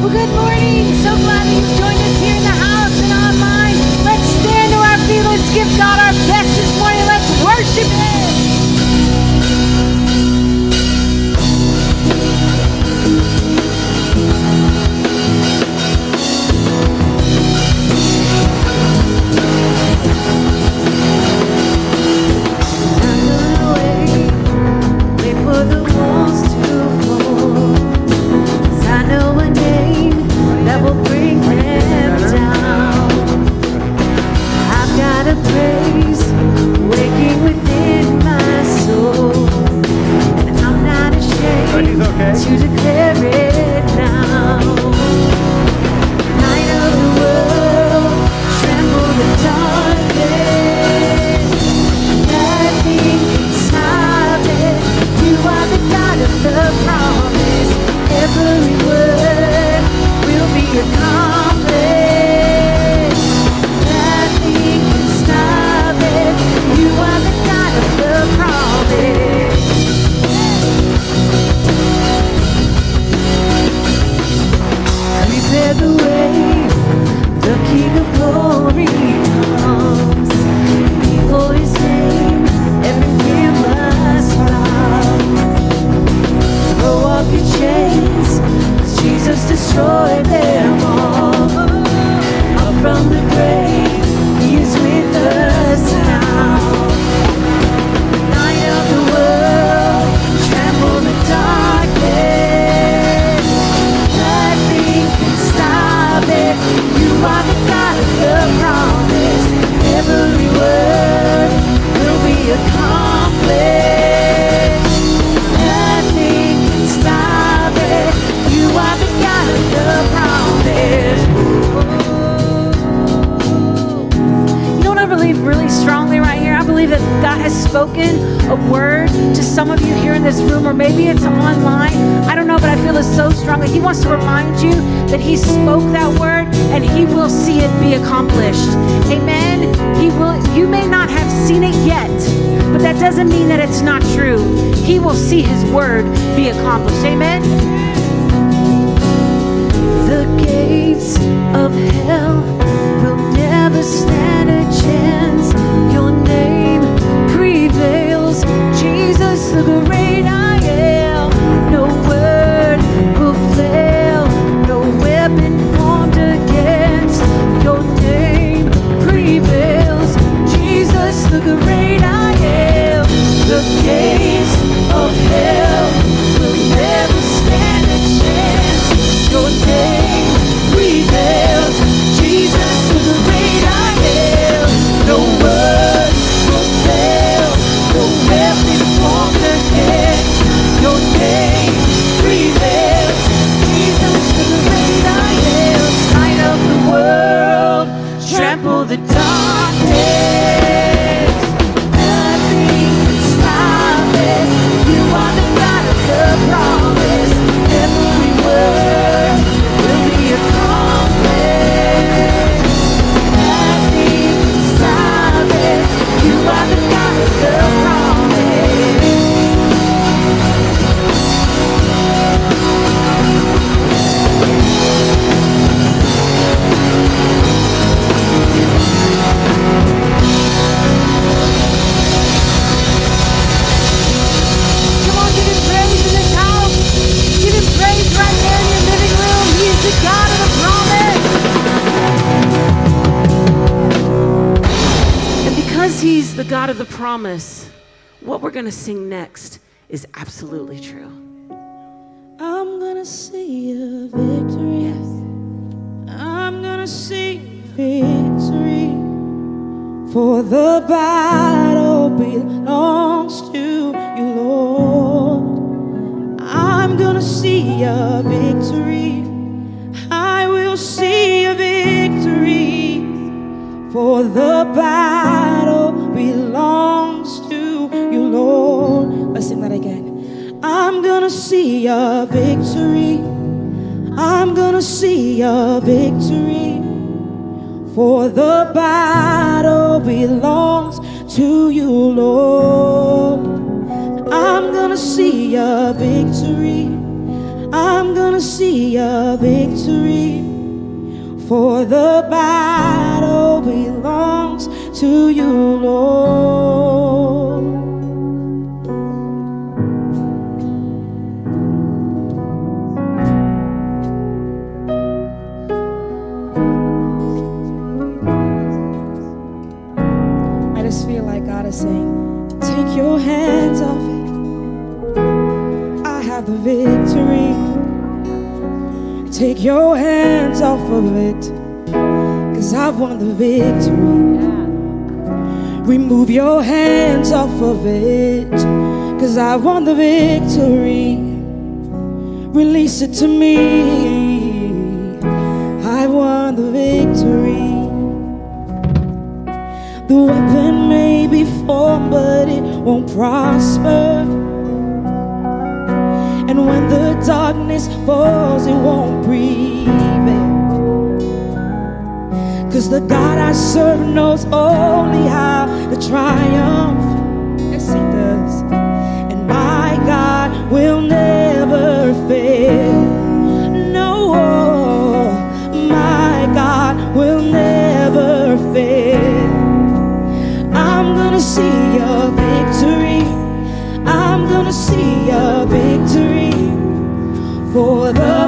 Well, good morning. So glad that you've joined us here in the house and online. Let's stand to our feet. Let's give God our best this morning. Let's worship Him. He wants to remind you that He spoke that word and He will see it be accomplished. Amen. He will. You may not have seen it yet, but that doesn't mean that it's not true. He will see His word be accomplished. Amen. The gates of hell will never stand a chance. Your name prevails, Jesus, the great of hell will never stand a chance. Your name God of the promise, what we're going to sing next is absolutely true. I'm gonna see a victory. I'm gonna see victory. For the battle belongs to you, Lord. I'm gonna see a victory. I will see a victory. For the battle belongs to you, Lord. Let's sing that again. I'm gonna see a victory. I'm gonna see a victory. For the battle belongs to you, Lord. I'm gonna see a victory. I'm gonna see a victory for the battle belongs to you, Lord. I just feel like God is saying, Take your hands off it. I have the victory. Take your hands off of it, cause I've won the victory. Remove your hands off of it, cause I've won the victory. Release it to me, I won the victory. The weapon may be formed, but it won't prosper. And when the darkness falls, it won't prevail. Cause the God I serve knows only how to triumph. for the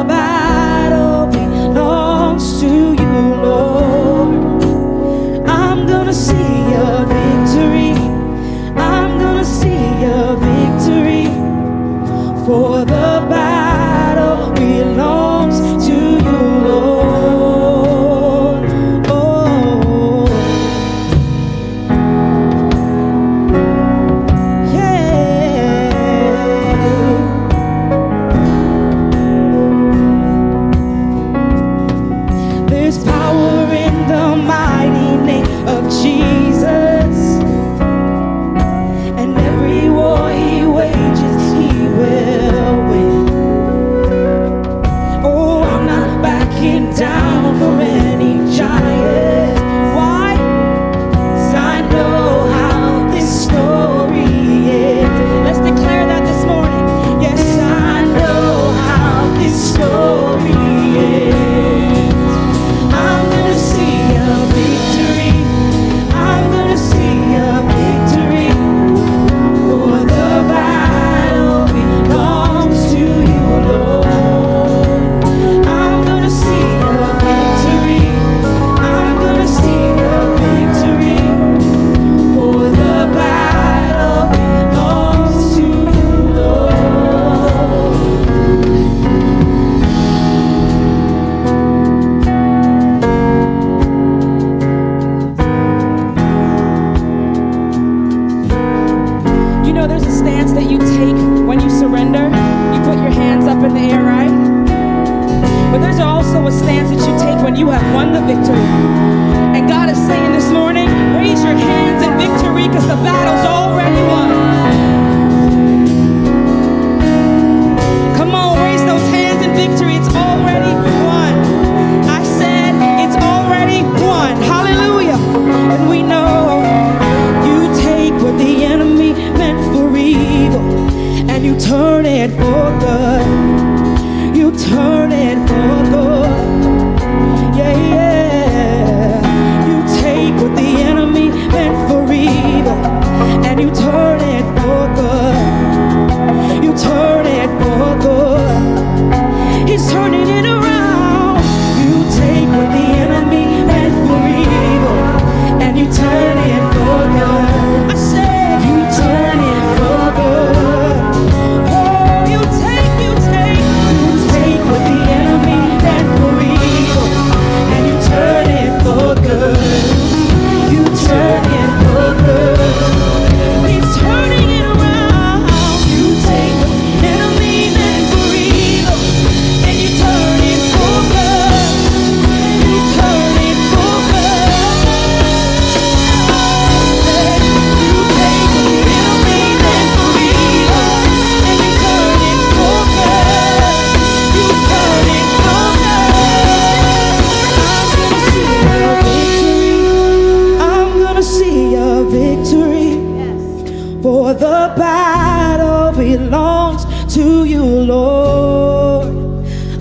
For the battle belongs to you, Lord.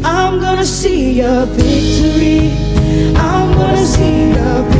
I'm gonna see a victory. I'm gonna see a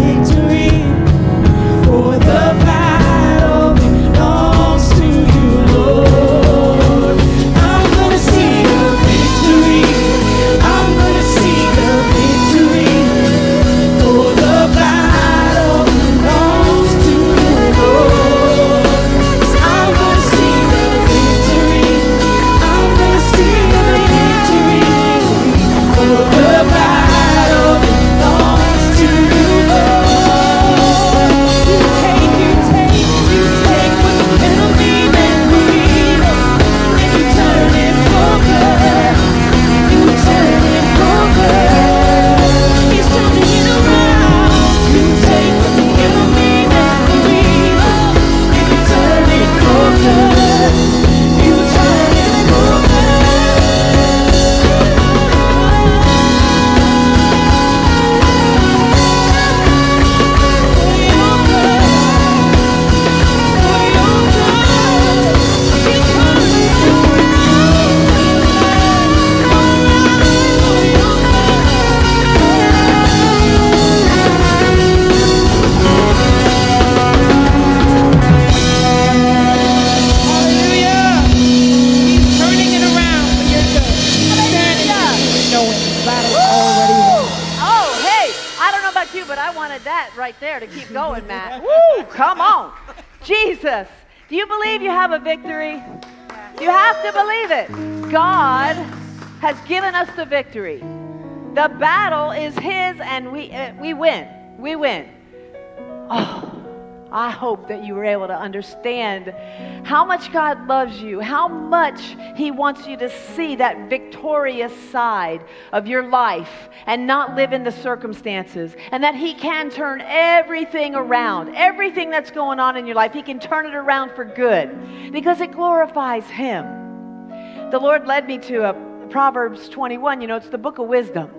victory. The battle is His, and we, uh, we win. We win. Oh, I hope that you were able to understand how much God loves you, how much He wants you to see that victorious side of your life and not live in the circumstances, and that He can turn everything around. Everything that's going on in your life, He can turn it around for good because it glorifies Him. The Lord led me to a Proverbs 21. You know, it's the book of wisdom.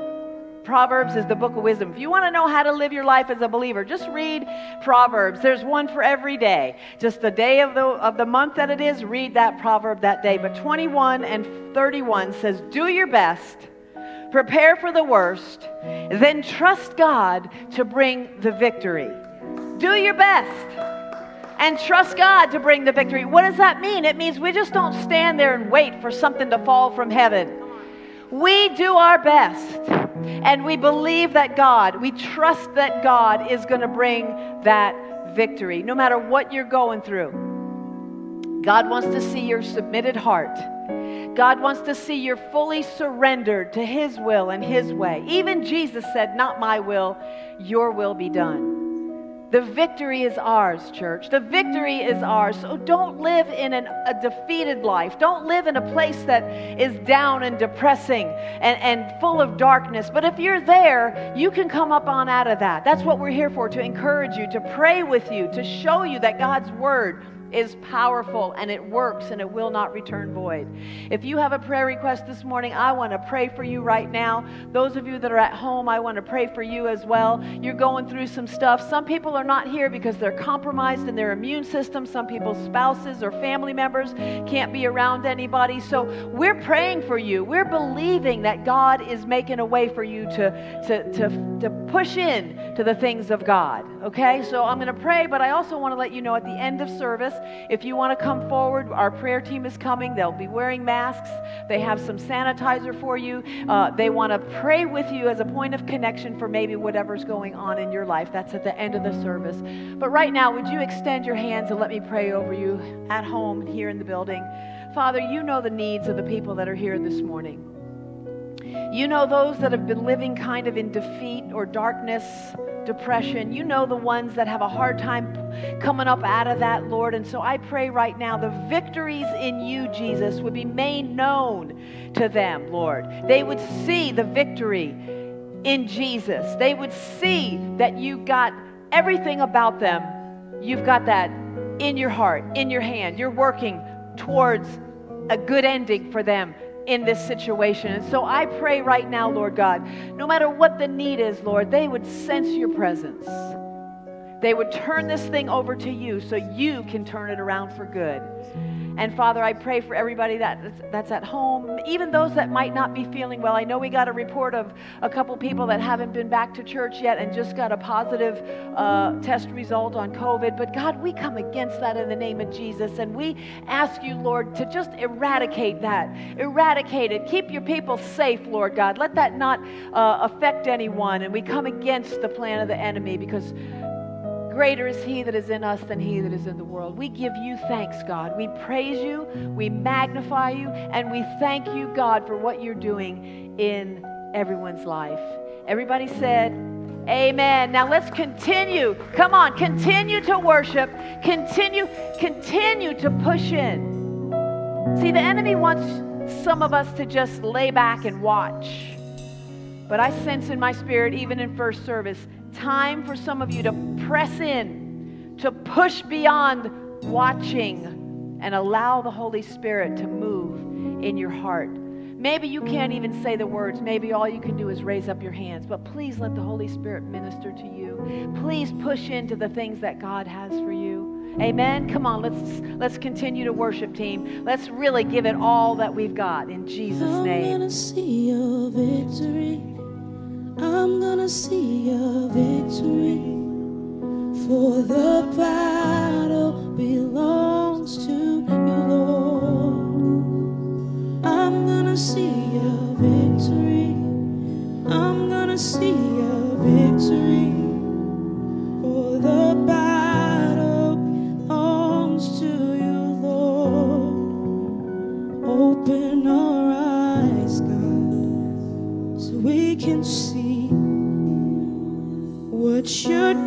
Proverbs is the book of wisdom. If you want to know how to live your life as a believer, just read Proverbs. There's one for every day. Just the day of the, of the month that it is, read that proverb that day. But 21 and 31 says, Do your best, prepare for the worst, then trust God to bring the victory. Do your best and trust God to bring the victory. What does that mean? It means we just don't stand there and wait for something to fall from heaven. We do our best and we believe that God, we trust that God is going to bring that victory no matter what you're going through. God wants to see your submitted heart. God wants to see you're fully surrendered to His will and His way. Even Jesus said, Not my will, your will be done. The victory is ours, church. The victory is ours. So don't live in an, a defeated life. Don't live in a place that is down and depressing and, and full of darkness. But if you're there, you can come up on out of that. That's what we're here for to encourage you, to pray with you, to show you that God's word is powerful and it works and it will not return void. If you have a prayer request this morning, I want to pray for you right now. Those of you that are at home, I want to pray for you as well. You're going through some stuff. Some people are not here because they're compromised in their immune system. Some people's spouses or family members can't be around anybody. So we're praying for you. We're believing that God is making a way for you to, to, to, to push in to the things of God. Okay? So I'm going to pray, but I also want to let you know at the end of service, if you want to come forward, our prayer team is coming. They'll be wearing masks. They have some sanitizer for you. Uh, they want to pray with you as a point of connection for maybe whatever's going on in your life. That's at the end of the service. But right now, would you extend your hands and let me pray over you at home here in the building? Father, you know the needs of the people that are here this morning. You know those that have been living kind of in defeat or darkness, depression. You know the ones that have a hard time coming up out of that, Lord. And so I pray right now the victories in you, Jesus, would be made known to them, Lord. They would see the victory in Jesus. They would see that you got everything about them. You've got that in your heart, in your hand. You're working towards a good ending for them in this situation. And so I pray right now, Lord God, no matter what the need is, Lord, they would sense your presence. They would turn this thing over to you so you can turn it around for good. And Father, I pray for everybody that, that's at home, even those that might not be feeling well. I know we got a report of a couple people that haven't been back to church yet and just got a positive uh, test result on COVID. But God, we come against that in the name of Jesus. And we ask you, Lord, to just eradicate that. Eradicate it. Keep your people safe, Lord God. Let that not uh, affect anyone. And we come against the plan of the enemy because Greater is He that is in us than He that is in the world. We give you thanks, God. We praise you, we magnify you, and we thank you, God, for what you're doing in everyone's life. Everybody said, Amen. Now let's continue. Come on, continue to worship. Continue, continue to push in. See, the enemy wants some of us to just lay back and watch. But I sense in my spirit, even in first service, time for some of you to press in, to push beyond watching, and allow the Holy Spirit to move in your heart. Maybe you can't even say the words. Maybe all you can do is raise up your hands. But please let the Holy Spirit minister to you. Please push into the things that God has for you. Amen. Come on, let's let's continue to worship, team. Let's really give it all that we've got in Jesus' name. I'm gonna see a victory. For the battle belongs to you, Lord. I'm gonna see a victory. I'm gonna see your victory. What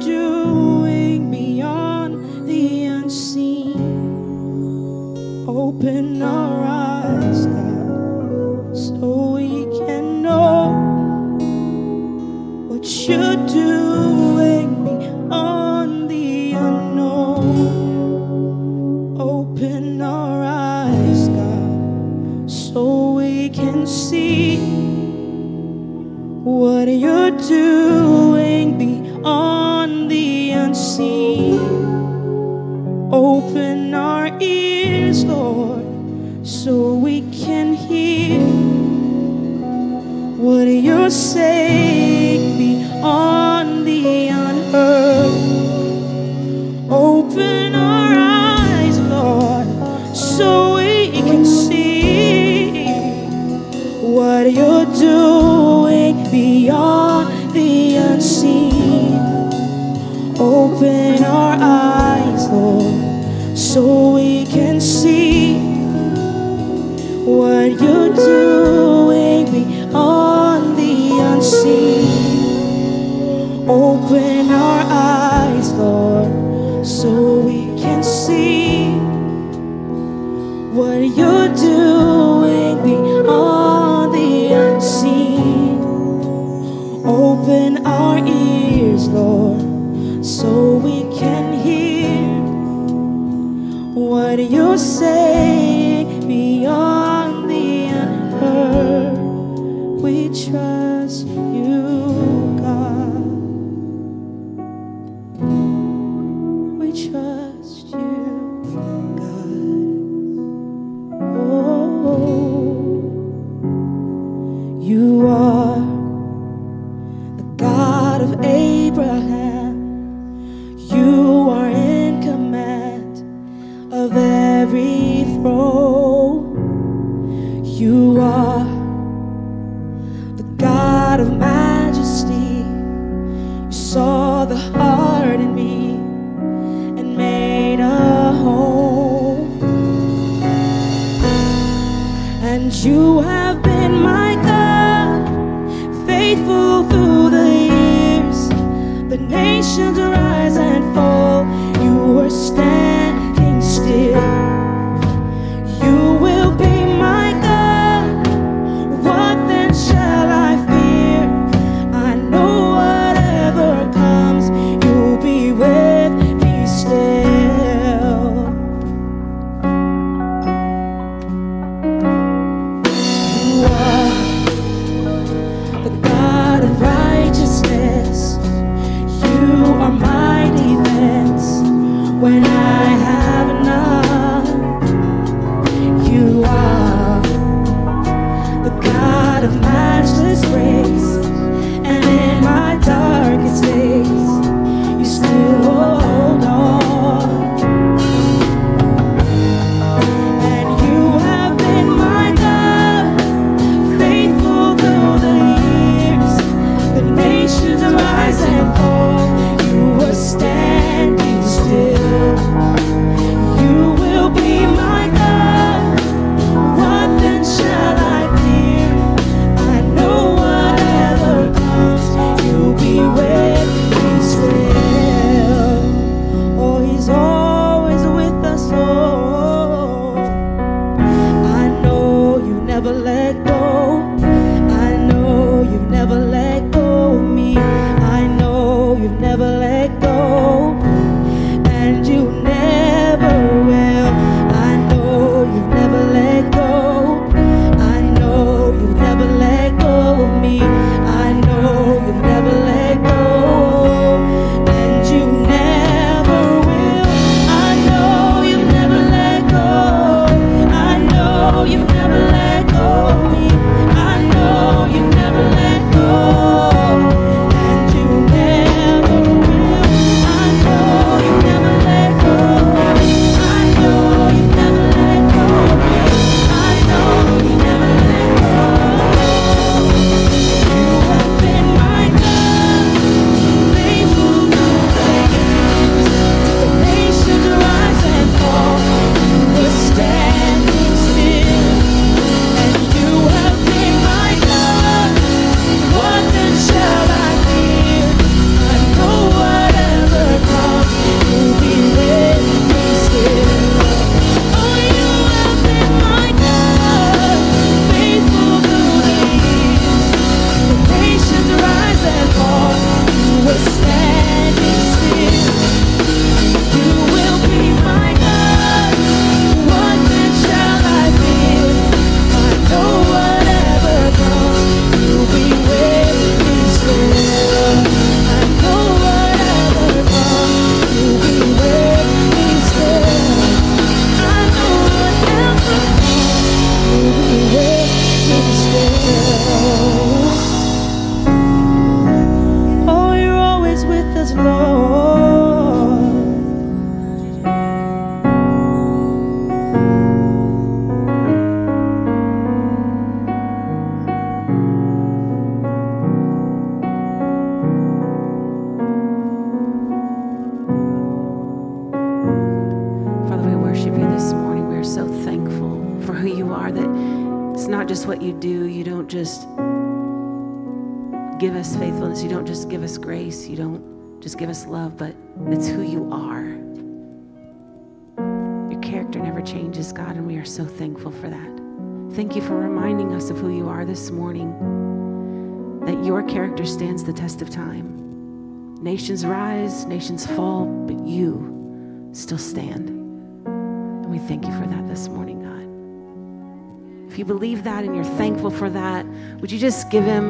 Nations rise, nations fall, but you still stand. And we thank you for that this morning, God. If you believe that and you're thankful for that, would you just give him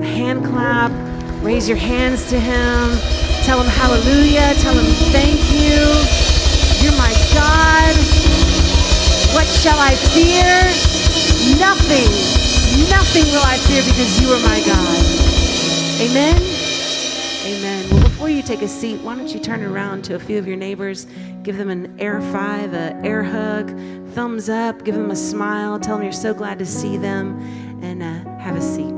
a hand clap, raise your hands to him, tell him hallelujah, tell him thank you. You're my God. What shall I fear? Nothing, nothing will I fear because you are my God. Amen. Before you take a seat, why don't you turn around to a few of your neighbors, give them an air five, an air hug, thumbs up, give them a smile, tell them you're so glad to see them, and uh, have a seat.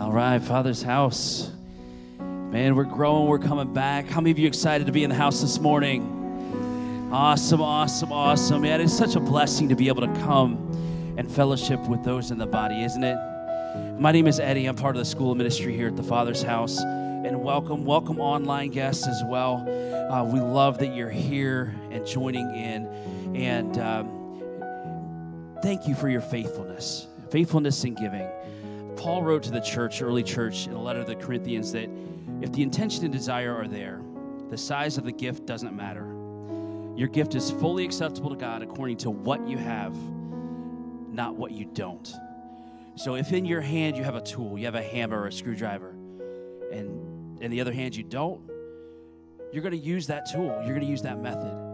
All right, Father's house. Man, we're growing, we're coming back. How many of you excited to be in the house this morning? Awesome, awesome, awesome. Man, it's such a blessing to be able to come and fellowship with those in the body, isn't it? My name is Eddie. I'm part of the school of ministry here at the Father's house. And welcome, welcome online guests as well. Uh, we love that you're here and joining in. And um, thank you for your faithfulness, faithfulness in giving. Paul wrote to the church, early church, in a letter to the Corinthians that if the intention and desire are there, the size of the gift doesn't matter. Your gift is fully acceptable to God according to what you have, not what you don't. So if in your hand you have a tool, you have a hammer or a screwdriver, and in the other hand you don't, you're going to use that tool. You're going to use that method.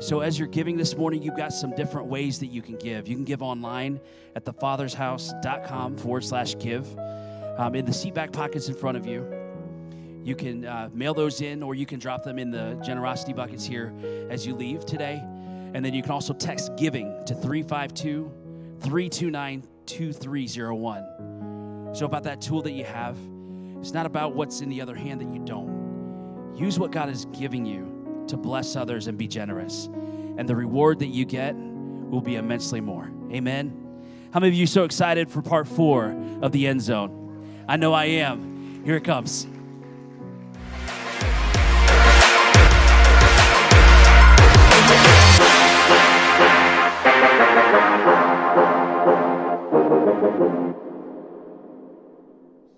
So, as you're giving this morning, you've got some different ways that you can give. You can give online at thefathershouse.com forward slash give. Um, in the seat back pockets in front of you, you can uh, mail those in or you can drop them in the generosity buckets here as you leave today. And then you can also text giving to 352 329 2301. So, about that tool that you have, it's not about what's in the other hand that you don't. Use what God is giving you to bless others and be generous. And the reward that you get will be immensely more. Amen. How many of you so excited for part four of the end zone? I know I am. Here it comes.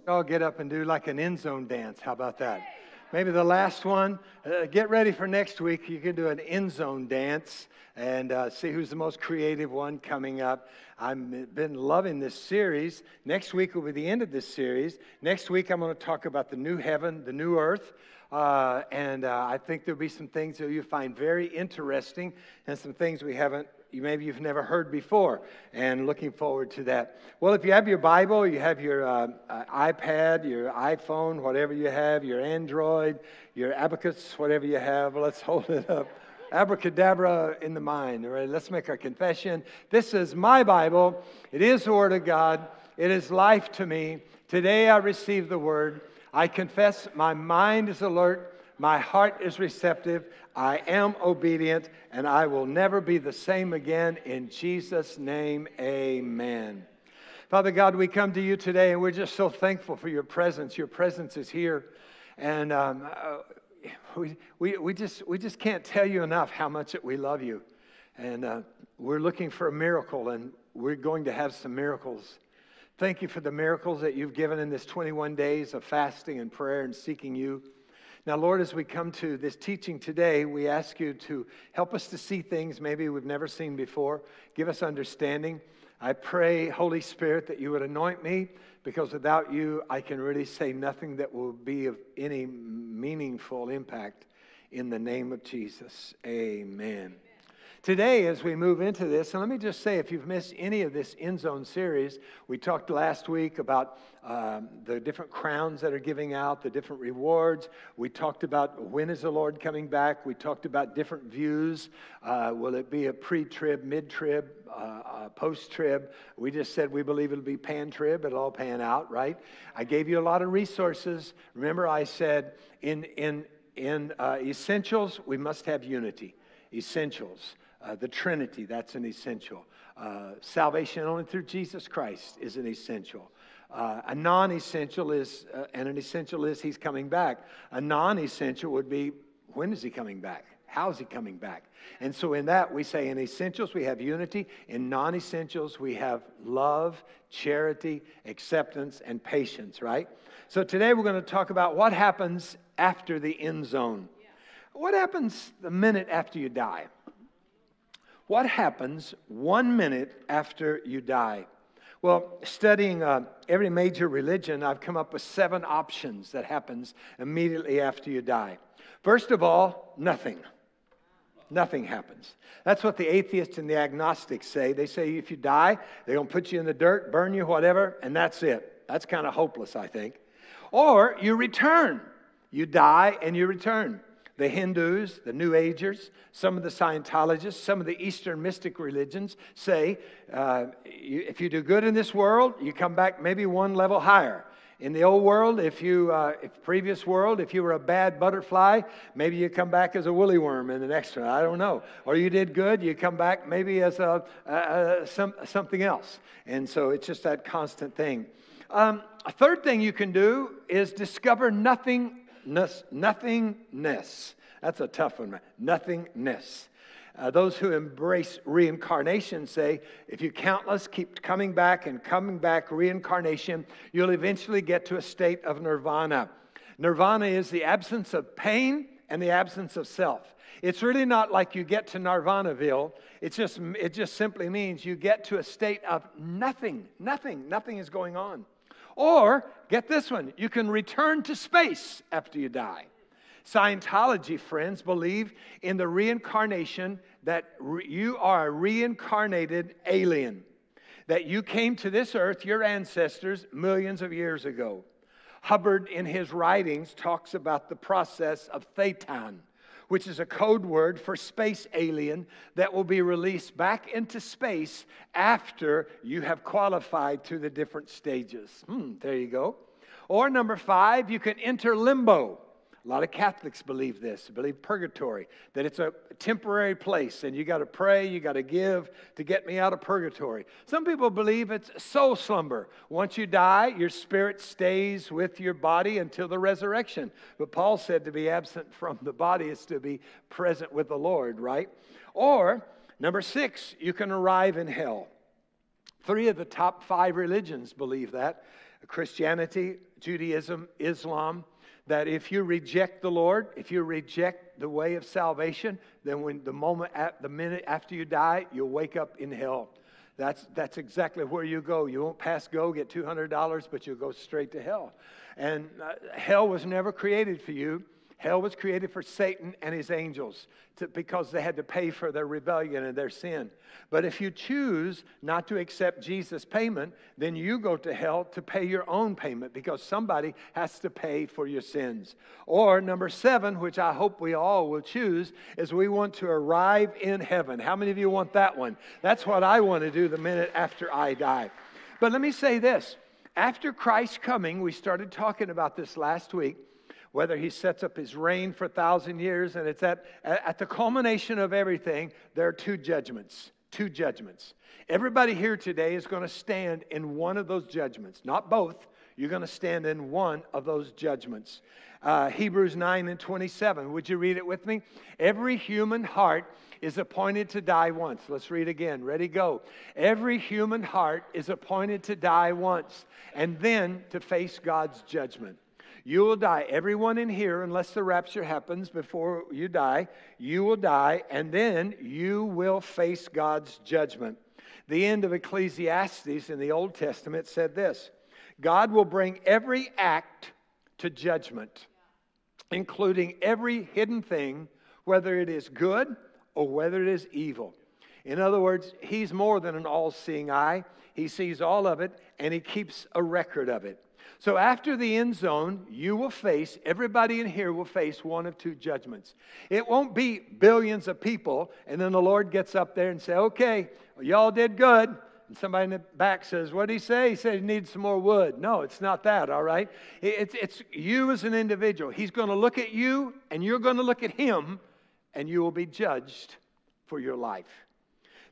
I'll get up and do like an end zone dance. How about that? Maybe the last one. Uh, get ready for next week. You can do an end zone dance and uh, see who's the most creative one coming up. I've been loving this series. Next week will be the end of this series. Next week, I'm going to talk about the new heaven, the new earth. Uh, and uh, I think there'll be some things that you find very interesting and some things we haven't you maybe you've never heard before and looking forward to that. Well if you have your bible you have your uh, uh, ipad your iphone whatever you have your android your abacus whatever you have let's hold it up. Abracadabra in the mind all right? Let's make our confession. This is my bible. It is the word of god. It is life to me. Today i receive the word. I confess my mind is alert my heart is receptive. I am obedient, and I will never be the same again. In Jesus' name, amen. Father God, we come to you today, and we're just so thankful for your presence. Your presence is here. And um, uh, we, we, we, just, we just can't tell you enough how much that we love you. And uh, we're looking for a miracle, and we're going to have some miracles. Thank you for the miracles that you've given in this 21 days of fasting and prayer and seeking you. Now, Lord, as we come to this teaching today, we ask you to help us to see things maybe we've never seen before. Give us understanding. I pray, Holy Spirit, that you would anoint me because without you, I can really say nothing that will be of any meaningful impact. In the name of Jesus, amen. Today, as we move into this, and let me just say if you've missed any of this End Zone series, we talked last week about um, the different crowns that are giving out, the different rewards. We talked about when is the Lord coming back. We talked about different views. Uh, will it be a pre trib, mid trib, uh, uh, post trib? We just said we believe it'll be pan trib, it'll all pan out, right? I gave you a lot of resources. Remember, I said in, in in uh, essentials, we must have unity. Essentials. Uh, the Trinity, that's an essential. Uh, salvation only through Jesus Christ is an essential. Uh, a non essential is, uh, and an essential is he's coming back. A non essential would be when is he coming back? How is he coming back? And so, in that, we say in essentials, we have unity. In non essentials, we have love, charity, acceptance, and patience, right? So, today we're going to talk about what happens after the end zone. What happens the minute after you die? What happens one minute after you die? Well, studying uh, every major religion, I've come up with seven options that happens immediately after you die. First of all, nothing. Nothing happens. That's what the atheists and the agnostics say. They say if you die, they're going to put you in the dirt, burn you, whatever, and that's it. That's kind of hopeless, I think. Or you return. You die and you return the Hindus, the New Agers, some of the Scientologists, some of the Eastern mystic religions say uh, if you do good in this world, you come back maybe one level higher. In the old world, if you, uh, if previous world, if you were a bad butterfly, maybe you come back as a woolly worm in the next one. I don't know. Or you did good, you come back maybe as a, some, something else. And so it's just that constant thing. Um, a third thing you can do is discover nothing nothingness. That's a tough one. Nothingness. Uh, those who embrace reincarnation say if you countless keep coming back and coming back, reincarnation, you'll eventually get to a state of nirvana. Nirvana is the absence of pain and the absence of self. It's really not like you get to Nirvanaville. It's just, it just simply means you get to a state of nothing. Nothing. Nothing is going on. Or, get this one, you can return to space after you die. Scientology, friends, believe in the reincarnation that re- you are a reincarnated alien, that you came to this earth, your ancestors, millions of years ago. Hubbard, in his writings, talks about the process of thetan which is a code word for space alien that will be released back into space after you have qualified to the different stages. Hmm, there you go. Or number five, you can enter limbo. A lot of Catholics believe this, believe purgatory, that it's a temporary place and you got to pray, you got to give to get me out of purgatory. Some people believe it's soul slumber. Once you die, your spirit stays with your body until the resurrection. But Paul said to be absent from the body is to be present with the Lord, right? Or, number six, you can arrive in hell. Three of the top five religions believe that Christianity, Judaism, Islam that if you reject the Lord, if you reject the way of salvation, then when the moment, at the minute after you die, you'll wake up in hell. That's, that's exactly where you go. You won't pass go, get $200, but you'll go straight to hell. And uh, hell was never created for you. Hell was created for Satan and his angels to, because they had to pay for their rebellion and their sin. But if you choose not to accept Jesus' payment, then you go to hell to pay your own payment because somebody has to pay for your sins. Or number seven, which I hope we all will choose, is we want to arrive in heaven. How many of you want that one? That's what I want to do the minute after I die. But let me say this after Christ's coming, we started talking about this last week whether he sets up his reign for a thousand years, and it's at, at the culmination of everything, there are two judgments. Two judgments. Everybody here today is going to stand in one of those judgments, not both. You're going to stand in one of those judgments. Uh, Hebrews 9 and 27. Would you read it with me? Every human heart is appointed to die once. Let's read again. Ready, go. Every human heart is appointed to die once and then to face God's judgment. You will die. Everyone in here, unless the rapture happens before you die, you will die, and then you will face God's judgment. The end of Ecclesiastes in the Old Testament said this God will bring every act to judgment, including every hidden thing, whether it is good or whether it is evil. In other words, He's more than an all seeing eye. He sees all of it and He keeps a record of it. So after the end zone, you will face, everybody in here will face one of two judgments. It won't be billions of people, and then the Lord gets up there and say, okay, y'all did good. And somebody in the back says, What did he say? He said he needs some more wood. No, it's not that, all right? It's, it's you as an individual. He's going to look at you, and you're going to look at him, and you will be judged for your life.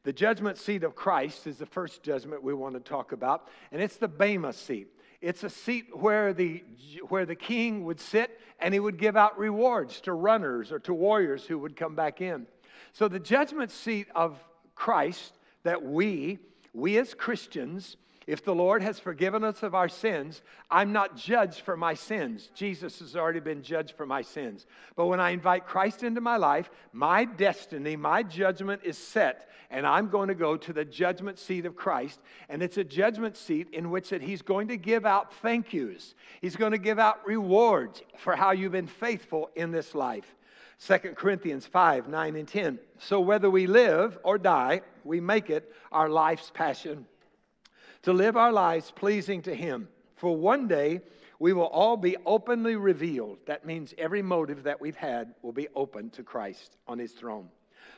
The judgment seat of Christ is the first judgment we want to talk about, and it's the Bema seat. It's a seat where the, where the king would sit and he would give out rewards to runners or to warriors who would come back in. So, the judgment seat of Christ that we, we as Christians, if the Lord has forgiven us of our sins, I'm not judged for my sins. Jesus has already been judged for my sins. But when I invite Christ into my life, my destiny, my judgment is set, and I'm going to go to the judgment seat of Christ. And it's a judgment seat in which that He's going to give out thank yous. He's going to give out rewards for how you've been faithful in this life. 2 Corinthians 5 9 and 10. So whether we live or die, we make it our life's passion to live our lives pleasing to Him. For one day, we will all be openly revealed. That means every motive that we've had will be open to Christ on His throne.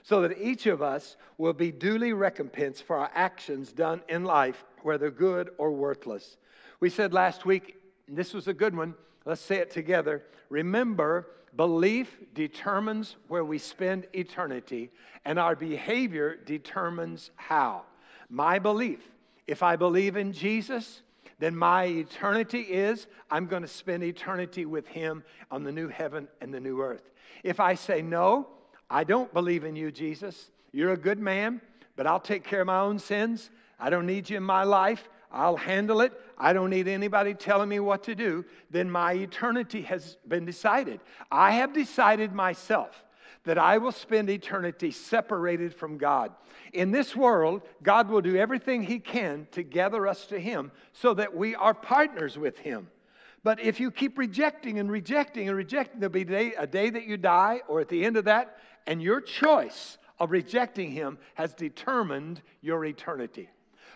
So that each of us will be duly recompensed for our actions done in life, whether good or worthless. We said last week, this was a good one. Let's say it together. Remember, belief determines where we spend eternity, and our behavior determines how. My belief if I believe in Jesus, then my eternity is I'm going to spend eternity with Him on the new heaven and the new earth. If I say, No, I don't believe in you, Jesus, you're a good man, but I'll take care of my own sins. I don't need you in my life. I'll handle it. I don't need anybody telling me what to do. Then my eternity has been decided. I have decided myself that I will spend eternity separated from God. In this world, God will do everything He can to gather us to Him so that we are partners with Him. But if you keep rejecting and rejecting and rejecting, there'll be a day, a day that you die, or at the end of that, and your choice of rejecting Him has determined your eternity.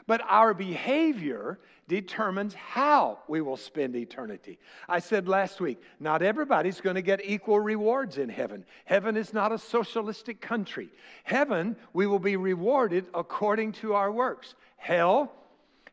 But our behavior determines how we will spend eternity. I said last week, not everybody's going to get equal rewards in heaven. Heaven is not a socialistic country. Heaven, we will be rewarded according to our works. Hell,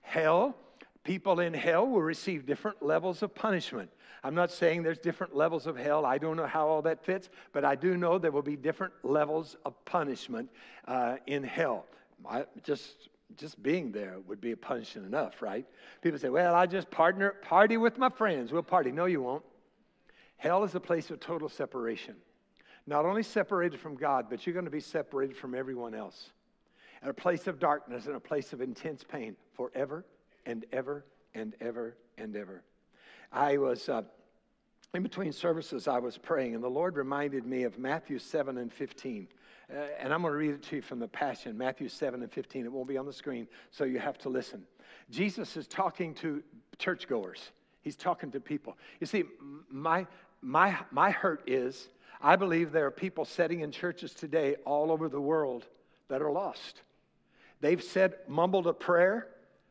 hell, people in hell will receive different levels of punishment. I'm not saying there's different levels of hell. I don't know how all that fits, but I do know there will be different levels of punishment uh, in hell. I just just being there would be a punishment enough, right? People say, well, I just partner, party with my friends. We'll party. No, you won't. Hell is a place of total separation. Not only separated from God, but you're going to be separated from everyone else. A place of darkness and a place of intense pain forever and ever and ever and ever. I was, uh, in between services, I was praying, and the Lord reminded me of Matthew 7 and 15. Uh, and I'm going to read it to you from the Passion, Matthew 7 and 15. It won't be on the screen, so you have to listen. Jesus is talking to churchgoers, he's talking to people. You see, my, my, my hurt is I believe there are people sitting in churches today all over the world that are lost. They've said, mumbled a prayer,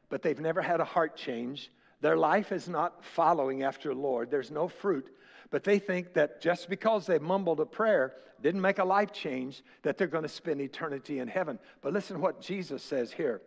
but they've never had a heart change. Their life is not following after the Lord. There's no fruit. But they think that just because they mumbled a prayer, didn't make a life change, that they're going to spend eternity in heaven. But listen what Jesus says here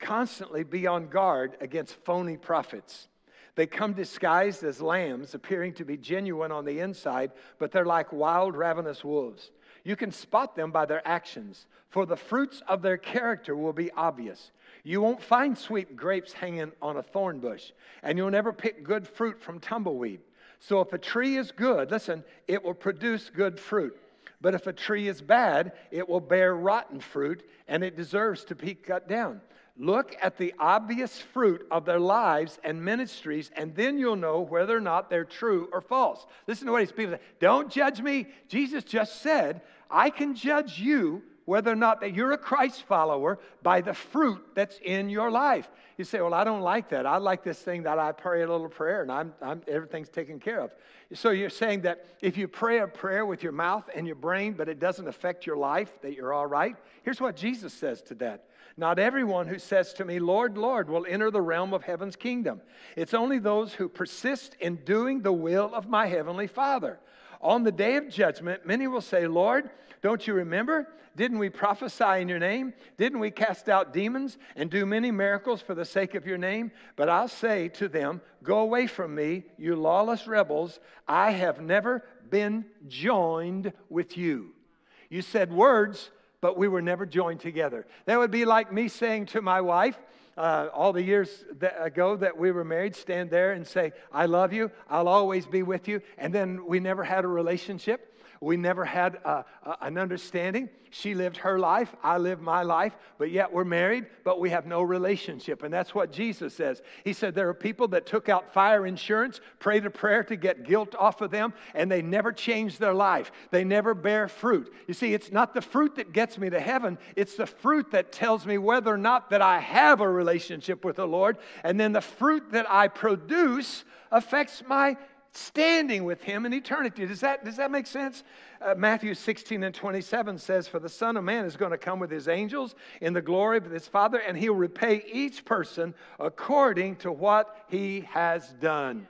constantly be on guard against phony prophets. They come disguised as lambs, appearing to be genuine on the inside, but they're like wild, ravenous wolves. You can spot them by their actions, for the fruits of their character will be obvious. You won't find sweet grapes hanging on a thorn bush, and you'll never pick good fruit from tumbleweed. So if a tree is good, listen, it will produce good fruit. But if a tree is bad, it will bear rotten fruit and it deserves to be cut down. Look at the obvious fruit of their lives and ministries, and then you'll know whether or not they're true or false. Listen to what he's people say. Don't judge me. Jesus just said, I can judge you whether or not that you're a Christ follower by the fruit that's in your life. You say, Well, I don't like that. I like this thing that I pray a little prayer and I'm, I'm, everything's taken care of. So you're saying that if you pray a prayer with your mouth and your brain, but it doesn't affect your life, that you're all right? Here's what Jesus says to that. Not everyone who says to me, Lord, Lord, will enter the realm of heaven's kingdom. It's only those who persist in doing the will of my heavenly Father. On the day of judgment, many will say, Lord, don't you remember? Didn't we prophesy in your name? Didn't we cast out demons and do many miracles for the sake of your name? But I'll say to them, Go away from me, you lawless rebels. I have never been joined with you. You said words, but we were never joined together. That would be like me saying to my wife, uh, all the years that ago that we were married, stand there and say, I love you, I'll always be with you. And then we never had a relationship. We never had a, a, an understanding. She lived her life, I lived my life, but yet we're married, but we have no relationship. And that's what Jesus says. He said there are people that took out fire insurance, prayed a prayer to get guilt off of them, and they never changed their life. They never bear fruit. You see, it's not the fruit that gets me to heaven, it's the fruit that tells me whether or not that I have a relationship with the Lord. And then the fruit that I produce affects my standing with him in eternity. Does that, does that make sense? Uh, Matthew 16 and 27 says, For the Son of Man is going to come with his angels in the glory of his Father, and he'll repay each person according to what he has done.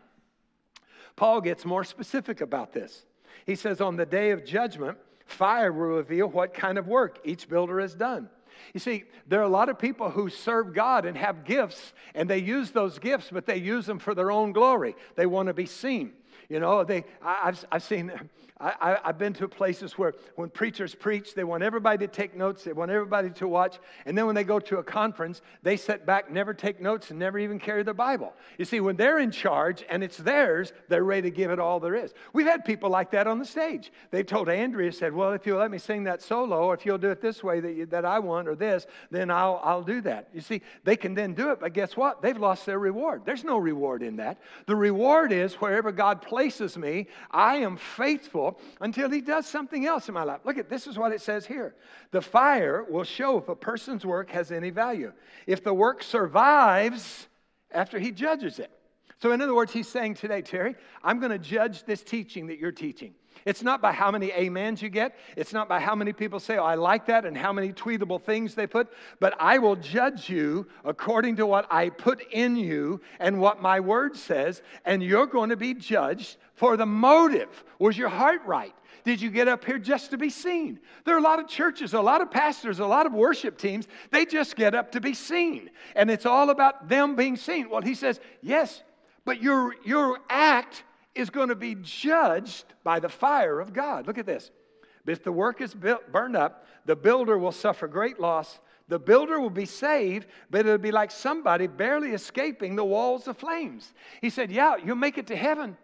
Paul gets more specific about this. He says, On the day of judgment, fire will reveal what kind of work each builder has done. You see, there are a lot of people who serve God and have gifts, and they use those gifts, but they use them for their own glory. They want to be seen. You know, they, I, have I've seen I, have been to places where when preachers preach, they want everybody to take notes, they want everybody to watch. And then when they go to a conference, they sit back, never take notes, and never even carry their Bible. You see, when they're in charge and it's theirs, they're ready to give it all there is. We've had people like that on the stage. They told Andrea, said, Well, if you'll let me sing that solo, or if you'll do it this way that, you, that I want, or this, then I'll, I'll do that. You see, they can then do it, but guess what? They've lost their reward. There's no reward in that. The reward is wherever God places me, I am faithful until he does something else in my life. Look at this is what it says here. The fire will show if a person's work has any value. If the work survives after he judges it. So, in other words, he's saying today, Terry, I'm going to judge this teaching that you're teaching. It's not by how many amens you get. It's not by how many people say, Oh, I like that, and how many tweetable things they put. But I will judge you according to what I put in you and what my word says. And you're going to be judged for the motive. Was your heart right? Did you get up here just to be seen? There are a lot of churches, a lot of pastors, a lot of worship teams, they just get up to be seen. And it's all about them being seen. Well, he says, Yes, but your, your act is going to be judged by the fire of God. Look at this. If the work is built, burned up, the builder will suffer great loss. The builder will be saved, but it'll be like somebody barely escaping the walls of flames. He said, Yeah, you'll make it to heaven,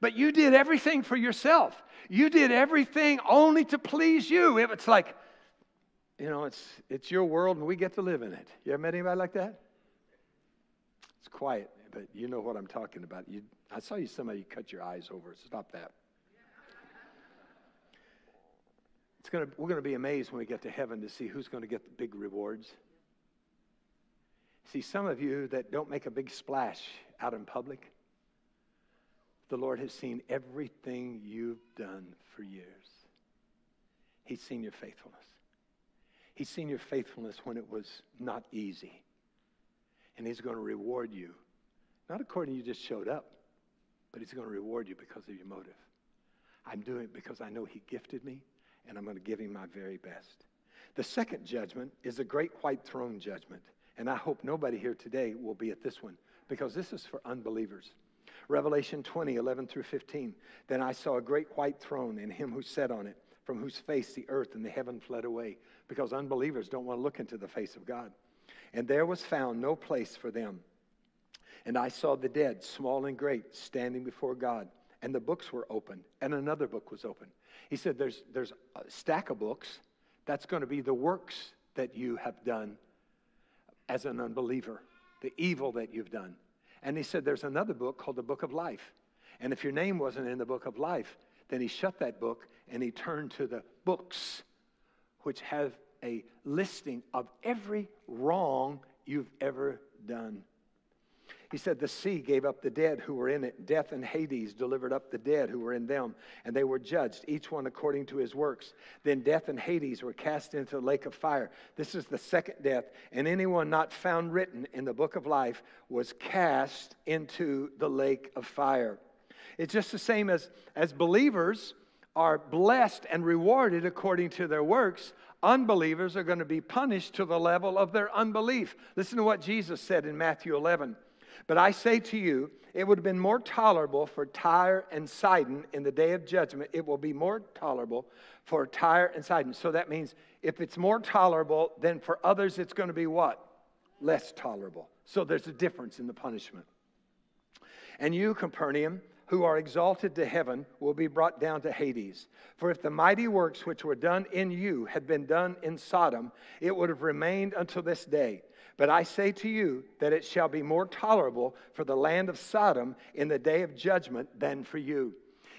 but you did everything for yourself. You did everything only to please you. It's like, you know, it's, it's your world and we get to live in it. You ever met anybody like that? It's quiet, but you know what I'm talking about. You, I saw you, somebody cut your eyes over. Stop that. It's gonna, we're going to be amazed when we get to heaven to see who's going to get the big rewards. See, some of you that don't make a big splash out in public, the Lord has seen everything you've done for years. He's seen your faithfulness. He's seen your faithfulness when it was not easy. And He's going to reward you, not according to you just showed up, but He's going to reward you because of your motive. I'm doing it because I know He gifted me, and I'm going to give Him my very best. The second judgment is a great white throne judgment. And I hope nobody here today will be at this one because this is for unbelievers. Revelation 20, 11 through 15. Then I saw a great white throne and him who sat on it, from whose face the earth and the heaven fled away, because unbelievers don't want to look into the face of God. And there was found no place for them. And I saw the dead, small and great, standing before God. And the books were opened, and another book was opened. He said, There's, there's a stack of books. That's going to be the works that you have done as an unbeliever, the evil that you've done. And he said, There's another book called the Book of Life. And if your name wasn't in the Book of Life, then he shut that book and he turned to the books, which have a listing of every wrong you've ever done. He said, The sea gave up the dead who were in it. Death and Hades delivered up the dead who were in them, and they were judged, each one according to his works. Then death and Hades were cast into the lake of fire. This is the second death, and anyone not found written in the book of life was cast into the lake of fire. It's just the same as, as believers. are blessed and rewarded according to their works, unbelievers are going to be punished to the level of their unbelief. Listen to what Jesus said in Matthew 11. But I say to you, it would have been more tolerable for Tyre and Sidon in the day of judgment. It will be more tolerable for Tyre and Sidon. So that means if it's more tolerable, then for others it's going to be what? Less tolerable. So there's a difference in the punishment. And you, Capernaum, who are exalted to heaven, will be brought down to Hades. For if the mighty works which were done in you had been done in Sodom, it would have remained until this day. But I say to you that it shall be more tolerable for the land of Sodom in the day of judgment than for you.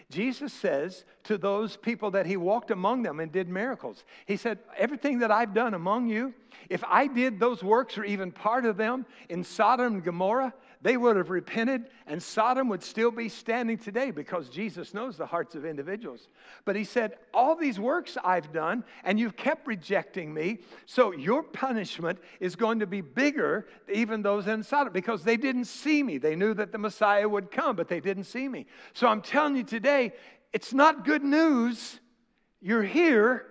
Jesus says to those people that he walked among them and did miracles, He said, Everything that I've done among you, if I did those works or even part of them in Sodom and Gomorrah, they would have repented and Sodom would still be standing today because Jesus knows the hearts of individuals. But he said, All these works I've done, and you've kept rejecting me, so your punishment is going to be bigger, even those in Sodom, because they didn't see me. They knew that the Messiah would come, but they didn't see me. So I'm telling you today, it's not good news. You're here,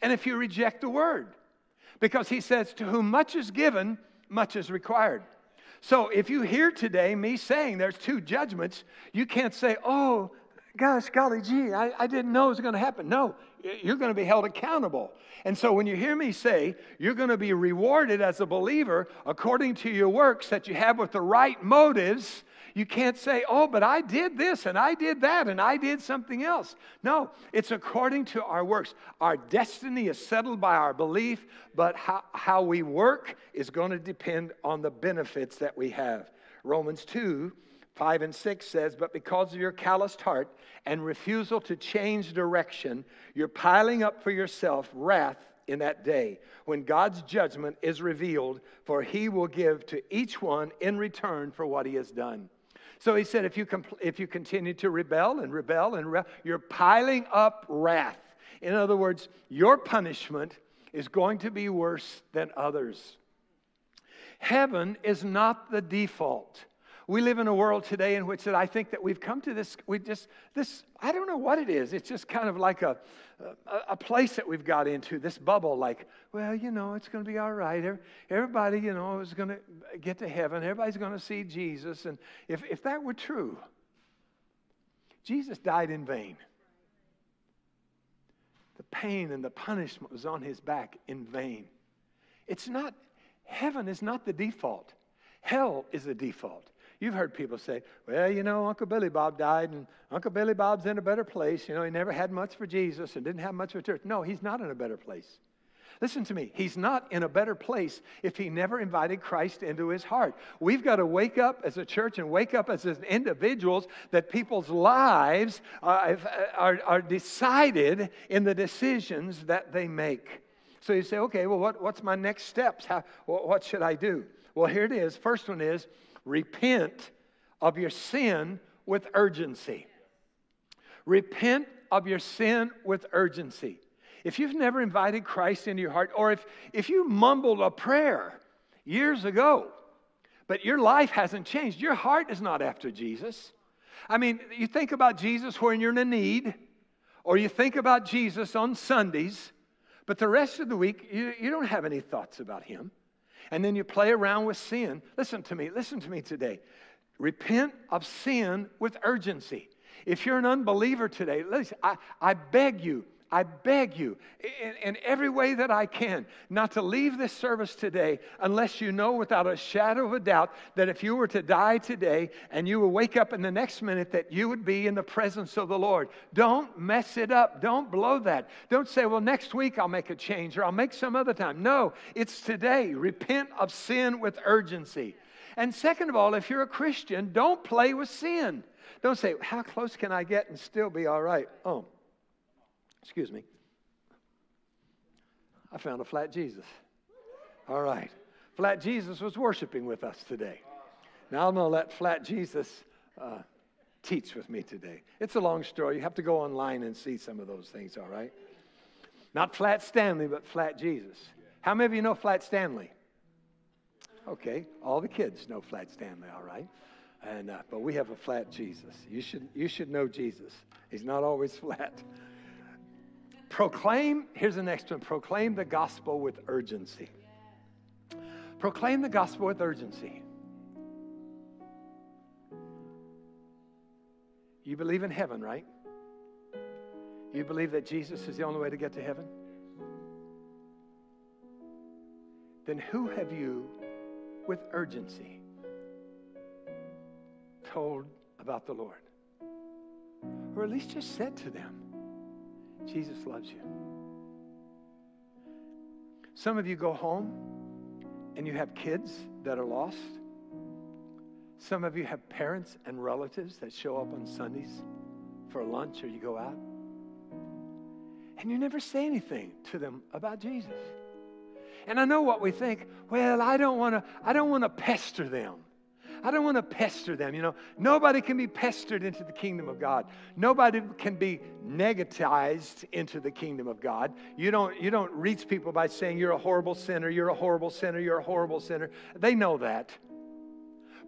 and if you reject the word, because he says, To whom much is given, much is required. So if you hear today me saying there's two judgments, you can't say, oh, gosh, golly gee, I, I didn't know it was going to happen. No, you're going to be held accountable. And so when you hear me say you're going to be rewarded as a believer according to your works that you have with the right motives, you can't say, oh, but I did this and I did that and I did something else. No, it's according to our works. Our destiny is settled by our belief, but how, how we work is going to depend on the benefits that we have. Romans 2 5 and 6 says, But because of your calloused heart and refusal to change direction, you're piling up for yourself wrath in that day when God's judgment is revealed, for he will give to each one in return for what he has done. So he said, if you, compl- if you continue to rebel and rebel and rebel, you're piling up wrath. In other words, your punishment is going to be worse than others. Heaven is not the default. We live in a world today in which that I think that we've come to this, we just, this, I don't know what it is. It's just kind of like a, a, a place that we've got into, this bubble, like, well, you know, it's going to be all right. Everybody, you know, is going to get to heaven. Everybody's going to see Jesus. And if, if that were true, Jesus died in vain. The pain and the punishment was on his back in vain. It's not, heaven is not the default, hell is the default. You've heard people say, well, you know, Uncle Billy Bob died and Uncle Billy Bob's in a better place. You know, he never had much for Jesus and didn't have much for church. No, he's not in a better place. Listen to me. He's not in a better place if he never invited Christ into his heart. We've got to wake up as a church and wake up as individuals that people's lives are, are, are decided in the decisions that they make. So you say, okay, well, what, what's my next steps? How, what should I do? Well, here it is. First one is repent of your sin with urgency. Repent of your sin with urgency. If you've never invited Christ into your heart, or if, if you mumbled a prayer years ago, but your life hasn't changed, your heart is not after Jesus. I mean, you think about Jesus when you're in a need, or you think about Jesus on Sundays, but the rest of the week, you, you don't have any thoughts about Him and then you play around with sin. Listen to me, listen to me today. Repent of sin with urgency. If you're an unbeliever today, listen, I, I beg you, I beg you in, in, every way that I can not to leave this service today unless you know without a shadow of a doubt that if you were to die today and you would wake up in the next minute that you would be in the presence of the Lord. Don't mess it up. Don't blow that. Don't say, well, next week I'll make a change or I'll make some other time. No, it's today. Repent of sin with urgency. And second of all, if you're a Christian, don't play with sin. Don't say, how close can I get and still be all right? Oh, Excuse me. I found a flat Jesus. All right. Flat Jesus was worshiping with us today. Now I'm going to let Flat Jesus uh, teach with me today. It's a long story. You have to go online and see some of those things, all right? Not Flat Stanley, but Flat Jesus. How many of you know Flat Stanley? Okay, all the kids know Flat Stanley, all right? And, uh, but we have a flat Jesus. You should, you should know Jesus. He's not always flat. Proclaim, here's the next one proclaim the gospel with urgency. Proclaim the gospel with urgency. You believe in heaven, right? You believe that Jesus is the only way to get to heaven? Then who have you, with urgency, told about the Lord? Or at least just said to them, Jesus loves you. Some of you go home and you have kids that are lost. Some of you have parents and relatives that show up on Sundays for lunch or you go out. And you never say anything to them about Jesus. And I know what we think, well, I don't want to I don't want to pester them. I don't want to pester them. You know, nobody can be pestered into the kingdom of God. Nobody can be negatized into the kingdom of God. You don't, you don't reach people by saying, You're a horrible sinner, you're a horrible sinner, you're a horrible sinner. They know that.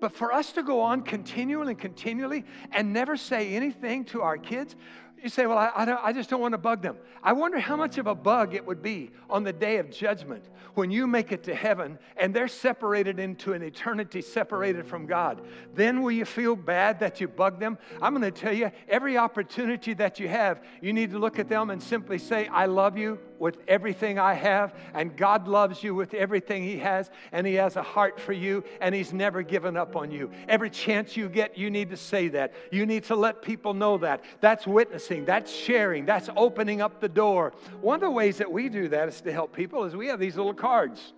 But for us to go on continually and continually and never say anything to our kids, you say, Well, I, I, I, just don't want to bug them. I wonder how much of a bug it would be on the day of judgment when you make it to heaven and they're separated into an eternity separated from God. Then will you feel bad that you bug them? I'm going to tell you, every opportunity that you have, you need to look at them and simply say, I love you with everything I have, and God loves you with everything He has, and He has a heart for you, and He's never given up on you. Every chance you get, you need to say that. You need to let people know that. That's witnessing, that's sharing, that's opening up the door. One of the ways that we do that is to help people is we have these little cards.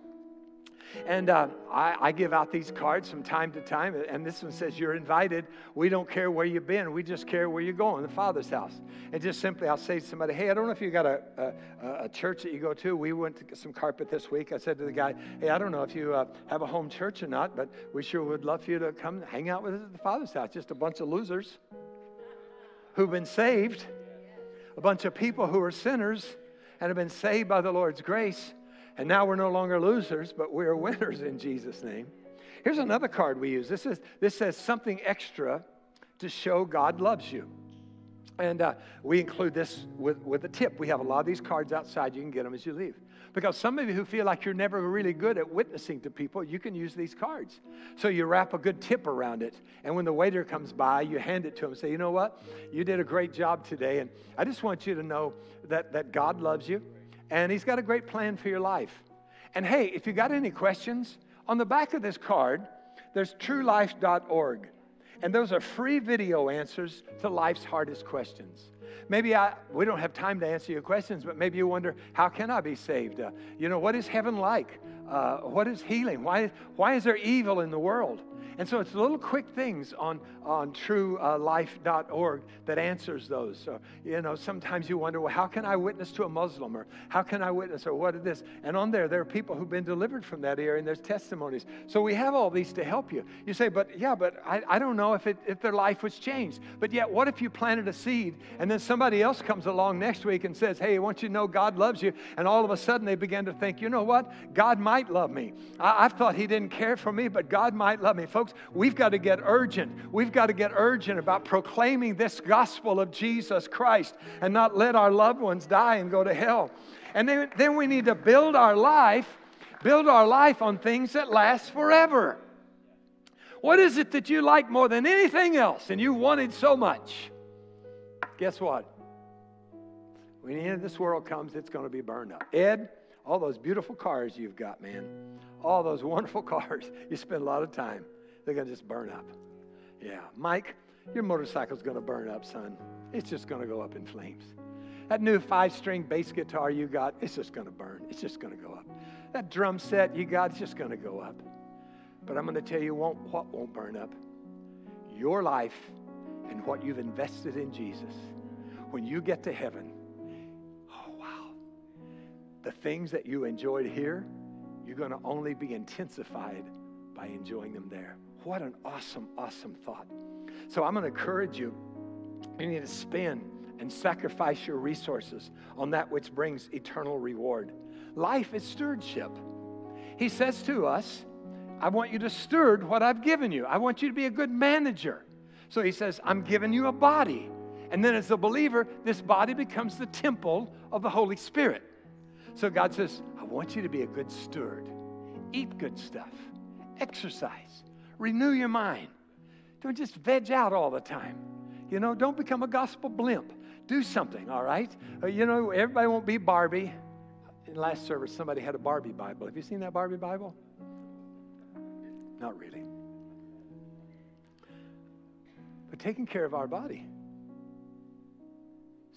And uh, I, I, give out these cards from time to time, and this one says, You're invited. We don't care where you've been, we just care where you're going, the Father's house. And just simply, I'll say to somebody, Hey, I don't know if you got a, a, a church that you go to. We went to get some carpet this week. I said to the guy, Hey, I don't know if you uh, have a home church or not, but we sure would love for you to come hang out with us at the Father's house. Just a bunch of losers who've been saved, a bunch of people who are sinners and have been saved by the Lord's grace and now we're no longer losers, but we're winners in Jesus' name. Here's another card we use. This, is, this says something extra to show God loves you. And uh, we include this with, with a tip. We have a lot of these cards outside. You can get them as you leave. Because some of you who feel like you're never really good at witnessing to people, you can use these cards. So you wrap a good tip around it. And when the waiter comes by, you hand it to him and say, You know what? You did a great job today. And I just want you to know that, that God loves you and He's got a great plan for your life. And hey, if you got any questions, on the back of this card, there's truelife.org. And those are free video answers to life's hardest questions. Maybe I, we don't have time to answer your questions, but maybe you wonder, how can I be saved? Uh, you know, what is heaven like? Uh, what is healing? Why, why is there evil in the world? And so it's little quick things on, on truelife.org that answers those. So, you know, sometimes you wonder, well, how can I witness to a Muslim? Or how can I witness? Or what is this? And on there, there are people who've been delivered from that area and there's testimonies. So we have all these to help you. You say, but yeah, but I, I don't know if, it, if their life was changed. But yet, what if you planted a seed and then somebody else comes along next week and says, hey, I want you to know God loves you. And all of a sudden they begin to think, you know what? God might love me. I, I thought he didn't care for me, but God might love me. Folks, we've got to get urgent. We've got to get urgent about proclaiming this gospel of Jesus Christ and not let our loved ones die and go to hell. And then, then we need to build our life, build our life on things that last forever. What is it that you like more than anything else and you wanted so much? Guess what? When the end of this world comes, it's going to be burned up. Ed, all those beautiful cars you've got, man, all those wonderful cars, you spend a lot of time they're going to just burn up. Yeah. Mike, your motorcycle's going to burn up, son. It's just going to go up in flames. That new five string bass guitar you got, it's just going to burn. It's just going to go up. That drum set you got, it's just going to go up. But I'm going to tell you won't, what won't burn up. Your life and what you've invested in Jesus. When you get to heaven. The things that you enjoyed here, you're going to only be intensified by enjoying them there. What an awesome, awesome thought. So I'm going to encourage you. You need to spend and sacrifice your resources on that which brings eternal reward. Life is stewardship. He says to us, I want you to steward what I've given you. I want you to be a good manager. So he says, I'm giving you a body. And then as a believer, this body becomes the temple of the Holy Spirit. So God says, I want you to be a good steward. Eat good stuff, exercise, renew your mind. Don't just veg out all the time. You know, don't become a gospel blimp. Do something, all right? Uh, you know, everybody won't be Barbie. In last service, somebody had a Barbie Bible. Have you seen that Barbie Bible? Not really. But taking care of our body.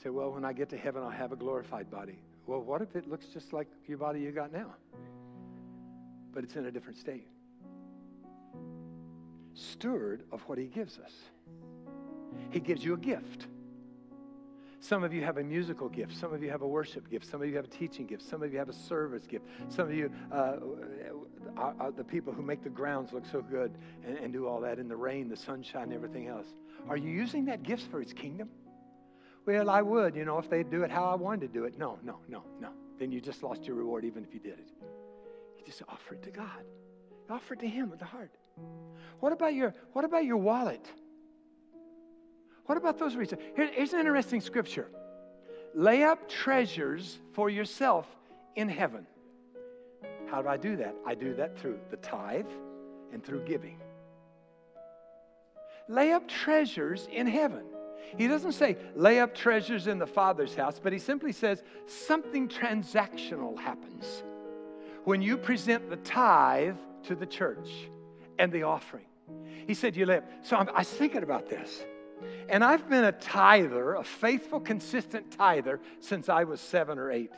Say, well, when I get to heaven, I'll have a glorified body. Well, what if it looks just like your body you got now? But it's in a different state. Steward of what He gives us. He gives you a gift. Some of you have a musical gift. Some of you have a worship gift. Some of you have a teaching gift. Some of you have a service gift. Some of you, uh, are, are the people who make the grounds look so good and, and do all that in the rain, the sunshine, and everything else. Are you using that gift for His kingdom? Well, I would, you know, if they'd do it how I wanted to do it. No, no, no, no. Then you just lost your reward even if you did it. You just offer it to God. Offer it to Him with the heart. What about your what about your wallet? What about those reasons? Here, here's an interesting scripture. Lay up treasures for yourself in heaven. How do I do that? I do that through the tithe and through giving. Lay up treasures in heaven. He doesn't say lay up treasures in the Father's house, but he simply says something transactional happens when you present the tithe to the church and the offering. He said, You up. So I'm, I was thinking about this. And I've been a tither, a faithful, consistent tither, since I was seven or eight.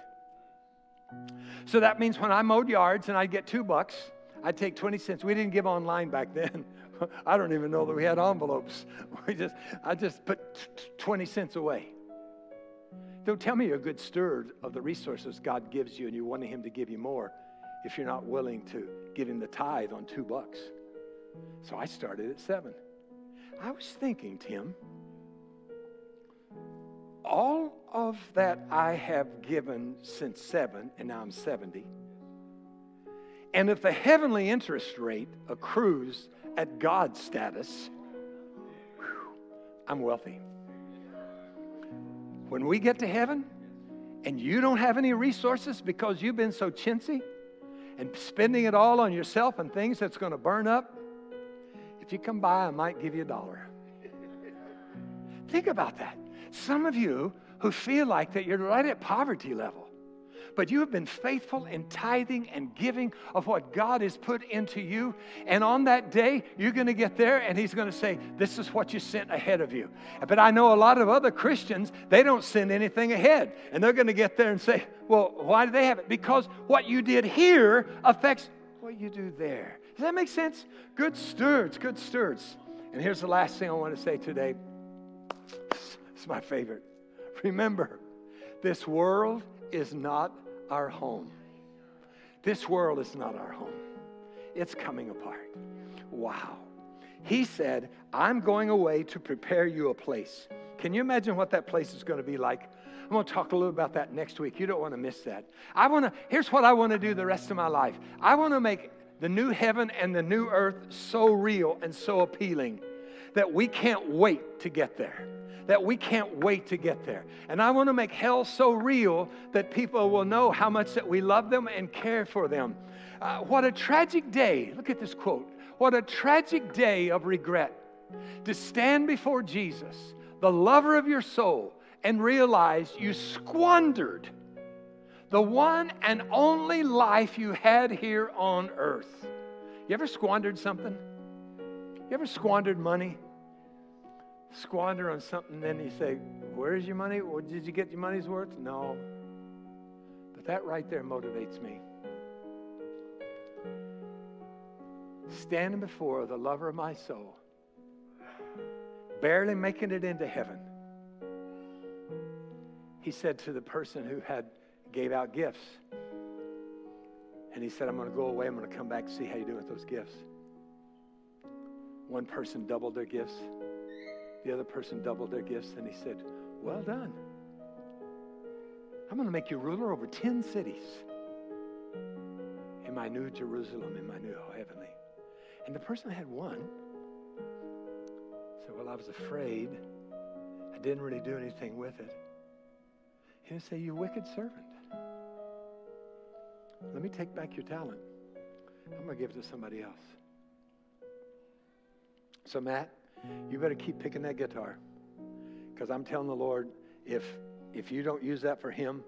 So that means when I mowed yards and I'd get two bucks, I'd take 20 cents. We didn't give online back then. I don't even know that we had envelopes. We just, I just put 20 cents away. Don't tell me you're a good steward of the resources God gives you and you want Him to give you more if you're not willing to give Him the tithe on two bucks. So I started at seven. I was thinking, Tim, all of that I have given since seven, and now I'm 70, and if the heavenly interest rate accrues at God's status, whew, I'm wealthy. When we get to heaven and you don't have any resources because you've been so chintzy and spending it all on yourself and things that's going to burn up, if you come by, I might give you a dollar. Think about that. Some of you who feel like that you're right at poverty level, but you have been faithful in tithing and giving of what God has put into you. And on that day, you're going to get there and He's going to say, This is what you sent ahead of you. But I know a lot of other Christians, they don't send anything ahead. And they're going to get there and say, Well, why do they have it? Because what you did here affects what you do there. Does that make sense? Good stewards, good stewards. And here's the last thing I want to say today. It's my favorite. Remember, this world is not our home. This world is not our home. It's coming apart. Wow. He said, I'm going away to prepare you a place. Can you imagine what that place is going to be like? I'm going to talk a little about that next week. You don't want to miss that. I want to, here's what I want to do the rest of my life I want to make the new heaven and the new earth so real and so appealing that we can't wait to get there. That we can't wait to get there. And I want to make hell so real that people will know how much that we love them and care for them. Uh, what a tragic day. Look at this quote. What a tragic day of regret to stand before Jesus, the lover of your soul, and realize you squandered the one and only life you had here on earth. You ever squandered something? You ever squandered money? Squander on something, then you say, Where's your money? Well, did you get your money's worth? No. But that right there motivates me. Standing before the lover of my soul, barely making it into heaven, he said to the person who had gave out gifts. And he said, I'm going to go away. I'm going to come back and see how you do with those gifts. One person doubled their gifts. The other person doubled their gifts. And he said, Well done. I'm going to make you ruler over 10 cities in my new Jerusalem, in my new heavenly. And the person had one said, Well, I was afraid. I didn't really do anything with it. He'll say, You wicked servant. Let me take back your talent. I'm going to give it to somebody else. So, Matt, you better keep picking that guitar. Because I'm telling the Lord, if, if you don't use that for Him,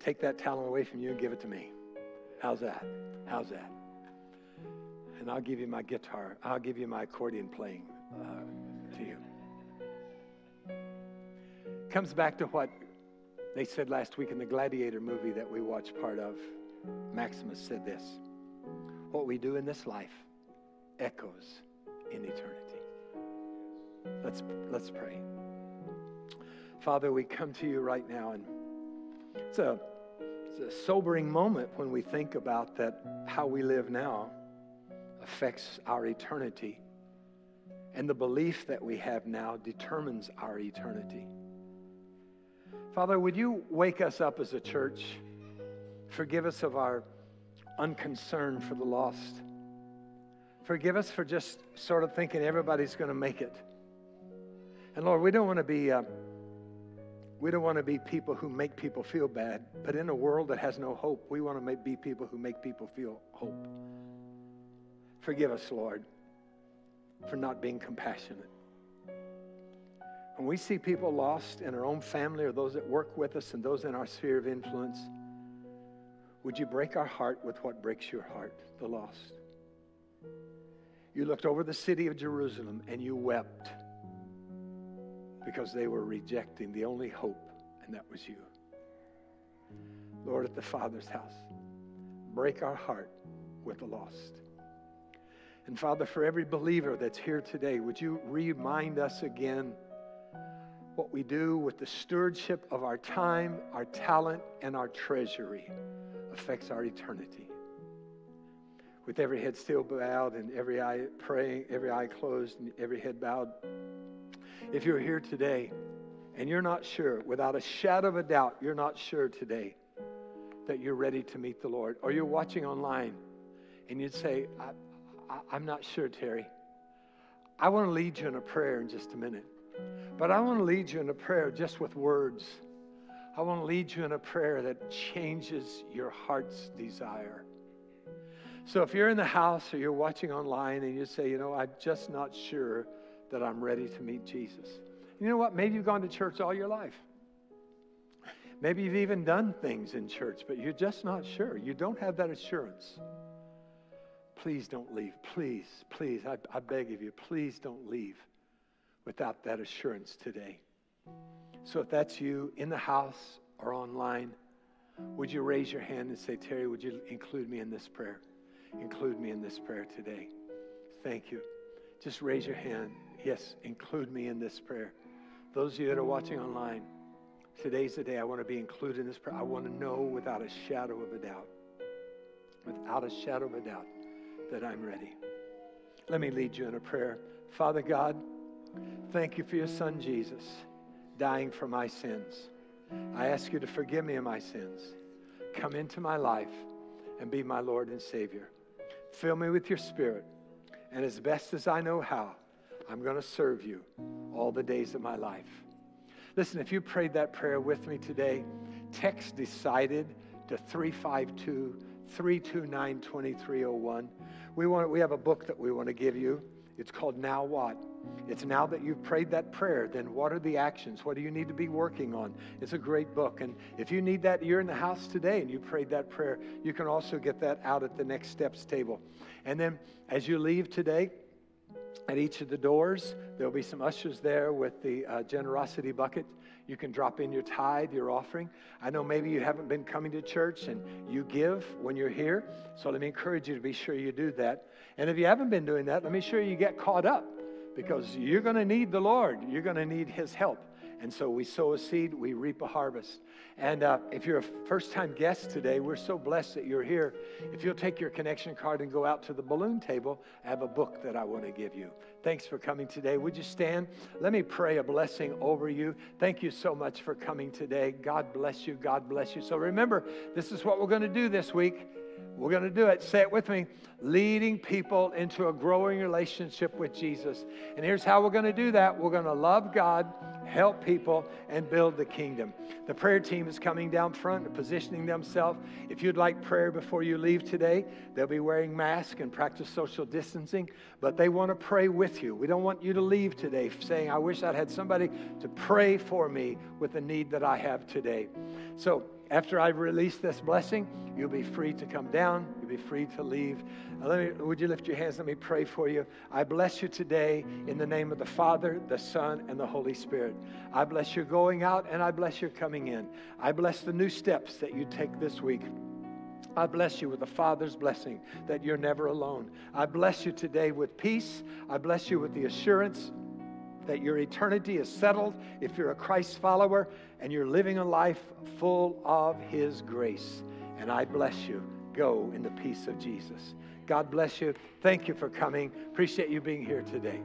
take that talent away from you and give it to me. How's that? How's that? And I'll give you my guitar. I'll give you my accordion playing uh, to you. Comes back to what they said last week in the Gladiator movie that we watched part of. Maximus said this What we do in this life echoes in eternity. Let's, let's pray. Father, we come to you right now, and it's a, it's a sobering moment when we think about that how we live now affects our eternity. And the belief that we have now determines our eternity. Father, would you wake us up as a church? Forgive us of our unconcern for the lost. Forgive us for just sort of thinking everybody's going to make it. And Lord, we don't want to be uh, we don't want to be people who make people feel bad. But in a world that has no hope, we want to be people who make people feel hope. Forgive us, Lord, for not being compassionate. When we see people lost in our own family or those that work with us and those in our sphere of influence, would you break our heart with what breaks your heart, the lost? You looked over the city of Jerusalem and you wept because they were rejecting the only hope, and that was you. Lord, at the Father's house, break our heart with the lost. And Father, for every believer that's here today, would you remind us again what we do with the stewardship of our time, our talent, and our treasury affects our eternity. With every head still bowed and every eye praying, every eye closed and every head bowed. If you're here today and you're not sure, without a shadow of a doubt, you're not sure today that you're ready to meet the Lord, or you're watching online and you'd say, I, am not sure, Terry. I want to lead you in a prayer in just a minute. But I want to lead you in a prayer just with words. I want to lead you in a prayer that changes your heart's desire. So if you're in the house or you're watching online and you say, you know, I'm just not sure that I'm ready to meet Jesus. You know what? Maybe you've gone to church all your life. Maybe you've even done things in church, but you're just not sure. You don't have that assurance. Please don't leave. Please, please, I, I beg of you, please don't leave without that assurance today. So if that's you in the house or online, would you raise your hand and say, Terry, would you include me in this prayer? Include me in this prayer today. Thank you. Just raise your hand. Yes, include me in this prayer. Those of you that are watching online, today's the day I want to be included in this prayer. I want to know without a shadow of a doubt, without a shadow of a doubt, that I'm ready. Let me lead you in a prayer. Father God, thank you for your son Jesus dying for my sins. I ask you to forgive me of my sins. Come into my life and be my Lord and Savior. Fill me with your spirit. And as best as I know how, I'm going to serve you all the days of my life. Listen, if you prayed that prayer with me today, text decided to 352 329 2301. We, want, we have a book that we want to give you. It's called Now What? It's now that you've prayed that prayer, then what are the actions? What do you need to be working on? It's a great book. And if you need that, you're in the house today and you prayed that prayer, you can also get that out at the next steps table. And then as you leave today, at each of the doors, there'll be some ushers there with the uh, generosity bucket. You can drop in your tithe, your offering. I know maybe you haven't been coming to church and you give when you're here. So let me encourage you to be sure you do that. And if you haven't been doing that, let me sure you get caught up because you're going to need the Lord. You're going to need His help. And so we sow a seed, we reap a harvest. And uh, if you're a first time guest today, we're so blessed that you're here. If you'll take your connection card and go out to the balloon table, I have a book that I want to give you. Thanks for coming today. Would you stand? Let me pray a blessing over you. Thank you so much for coming today. God bless you. God bless you. So remember, this is what we're going to do this week. We're going to do it. Say it with me. Leading people into a growing relationship with Jesus. And here's how we're going to do that we're going to love God, help people, and build the kingdom. The prayer team is coming down front and positioning themselves. If you'd like prayer before you leave today, they'll be wearing masks and practice social distancing, but they want to pray with you. We don't want you to leave today saying, I wish I'd had somebody to pray for me with the need that I have today. So, after I release this blessing, you'll be free to come down. You'll be free to leave. Now, let me, would you lift your hands? Let me pray for you. I bless you today in the name of the Father, the Son, and the Holy Spirit. I bless your going out and I bless your coming in. I bless the new steps that you take this week. I bless you with the Father's blessing that you're never alone. I bless you today with peace. I bless you with the assurance that your eternity is settled if you're a Christ follower and you're living a life full of His grace. And I bless you. Go in the peace of Jesus. God bless you. Thank you for coming. Appreciate you being here today.